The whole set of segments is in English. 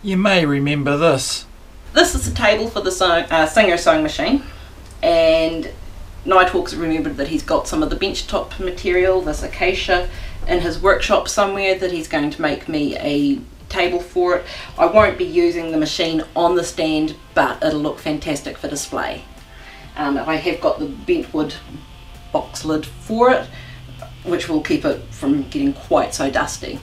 You may remember this. This is a table for the sew, uh, Singer sewing machine, and Nighthawk's remembered that he's got some of the benchtop material, this acacia, in his workshop somewhere that he's going to make me a table for it. I won't be using the machine on the stand, but it'll look fantastic for display. Um, I have got the bentwood box lid for it, which will keep it from getting quite so dusty.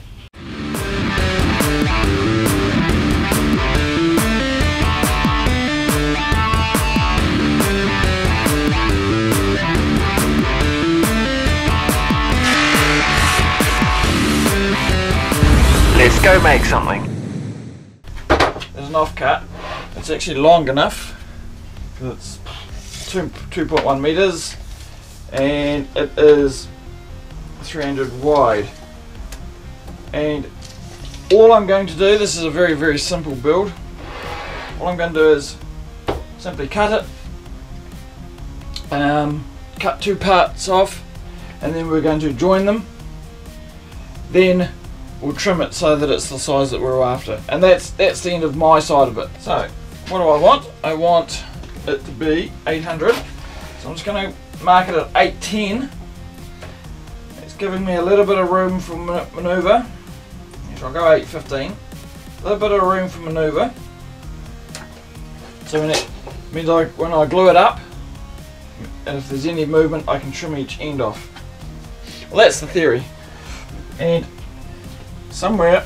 Go make something. There's an offcut. It's actually long enough. 'cause It's 2.1 meters and it is 300 wide. And all I'm going to do, this is a very, very simple build. All I'm going to do is simply cut it, um, cut two parts off, and then we're going to join them. Then we'll trim it so that it's the size that we're after. And that's that's the end of my side of it. So, what do I want? I want it to be 800. So I'm just going to mark it at 810. It's giving me a little bit of room for manoeuvre. So I'll go 815. A little bit of room for manoeuvre. So when it means I, when I glue it up, and if there's any movement, I can trim each end off. Well, that's the theory. And somewhere,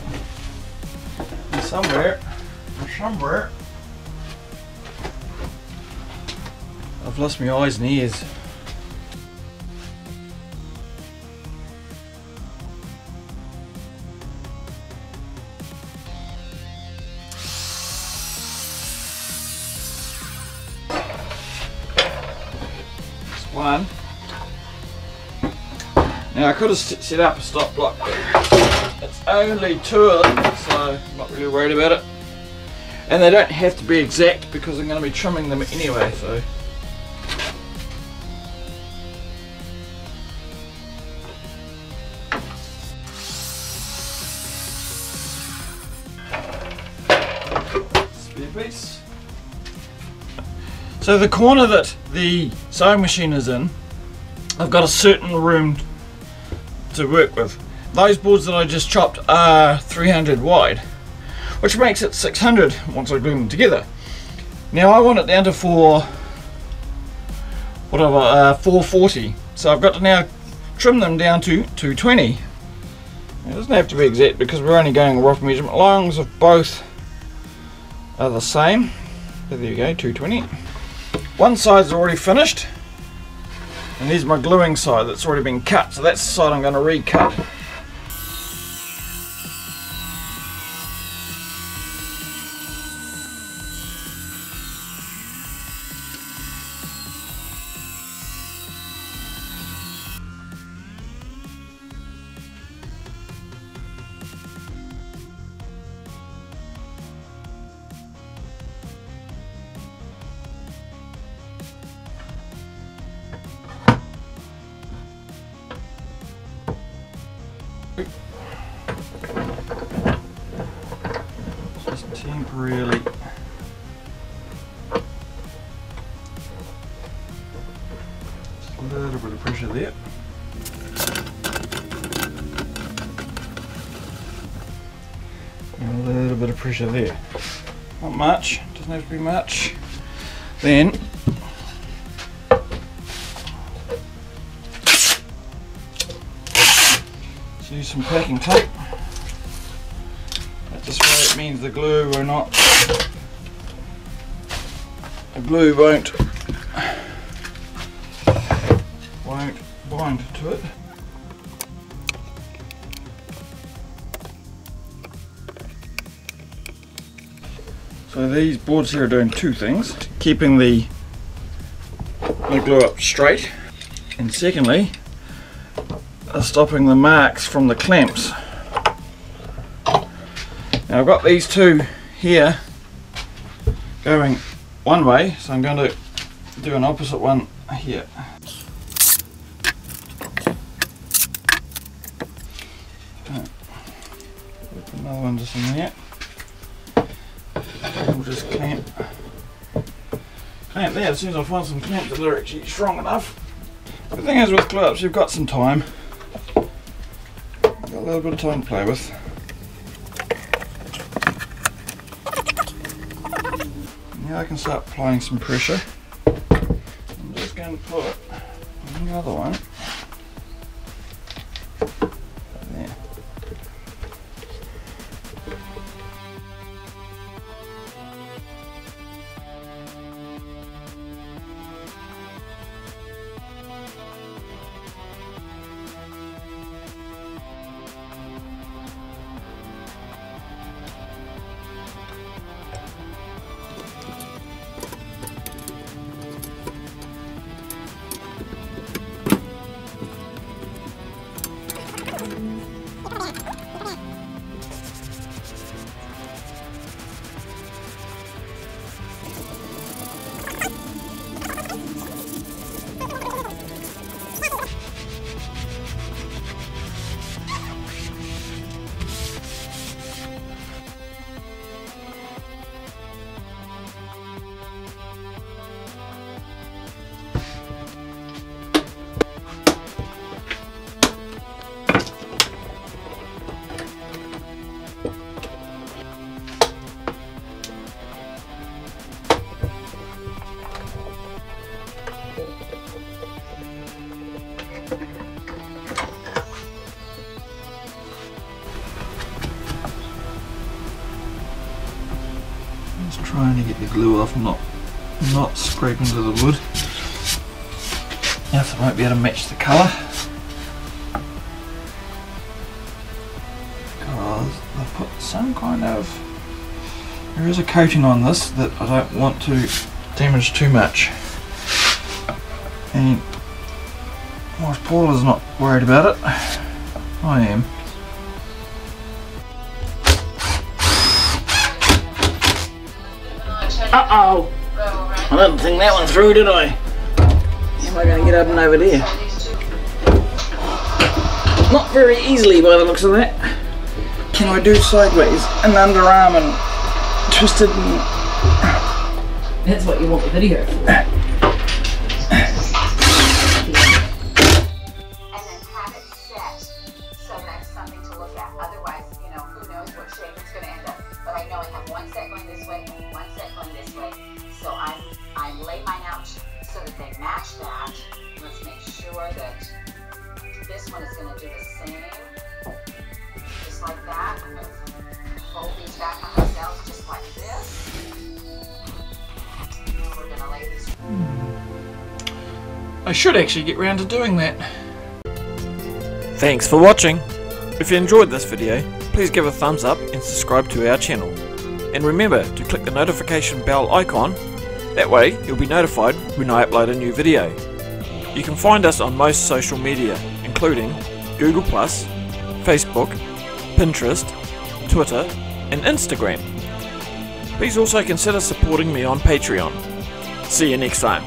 somewhere, somewhere, I've lost my eyes and ears. One. Now I could have set up a stop block, only two of them, so I'm not really worried about it. And they don't have to be exact because I'm going to be trimming them anyway, so. Spare piece. So the corner that the sewing machine is in, I've got a certain room to work with. Those boards that I just chopped are 300 wide, which makes it 600 once I glue them together. Now I want it down to four, whatever, uh, 440. So I've got to now trim them down to 220. It doesn't have to be exact because we're only going rough measurement. Longs of both are the same. There you go, 220. One side's already finished. And there's my gluing side that's already been cut. So that's the side I'm going to recut. Temporarily. Just a little bit of pressure there. A little bit of pressure there. Not much, doesn't have to be much. Then just use some packing tape. That This it means the glue will not the glue won't won't bind to it. So these boards here are doing two things. Keeping the, glue up straight and secondly stopping the marks from the clamps. Now I've got these two here going one way, so I'm going to do an opposite one here. Another one just in there. we'll just clamp, clamp there as soon as I find some clamps that are actually strong enough. The thing is with ups, you've got some time. Got a little bit of time to play with. Now I can start applying some pressure. I'm just going to put on the other one Just trying to get the glue off, not not scraping to the wood. Yes, I won't be able to match the colour. Because I've put some kind of there is a coating on this that I don't want to damage too much. And whilst Paul is not worried about it, I am. Uh oh! I didn't think that one through, did I? How am I going to get up and over there? Not very easily by the looks of that. Can I do sideways and underarm and twisted and That's what you want the video for. I should actually get round to doing that. Thanks for watching. If you enjoyed this video, please give a thumbs up and subscribe to our channel. And remember to click the notification bell icon, that way you'll be notified when I upload a new video. You can find us on most social media, including Google+, Facebook, Pinterest, Twitter and Instagram. Please also consider supporting me on Patreon. See you next time.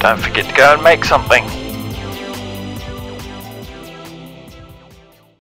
Don't forget to go and make something.